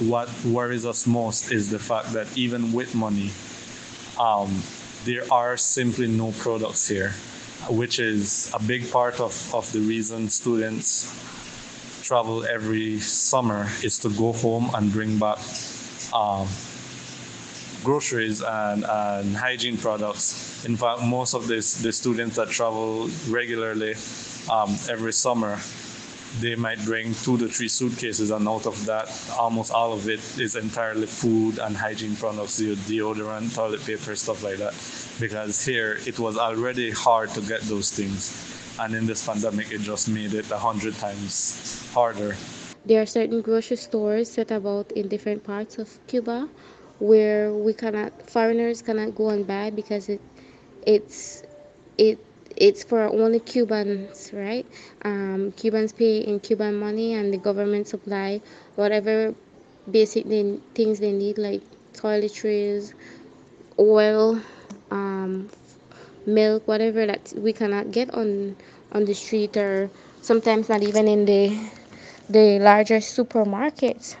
What worries us most is the fact that even with money, um, there are simply no products here, which is a big part of, of the reason students travel every summer is to go home and bring back um, groceries and, and hygiene products. In fact, most of this, the students that travel regularly um, every summer, they might bring two to three suitcases, and out of that, almost all of it is entirely food and hygiene products, deodorant, toilet paper, stuff like that. Because here it was already hard to get those things, and in this pandemic, it just made it a hundred times harder. There are certain grocery stores set about in different parts of Cuba where we cannot foreigners cannot go and buy because it it's it it's for only Cubans, right? Um, Cubans pay in Cuban money, and the government supply whatever basic they, things they need, like toiletries, oil, um, milk, whatever that we cannot get on on the street, or sometimes not even in the the larger supermarkets.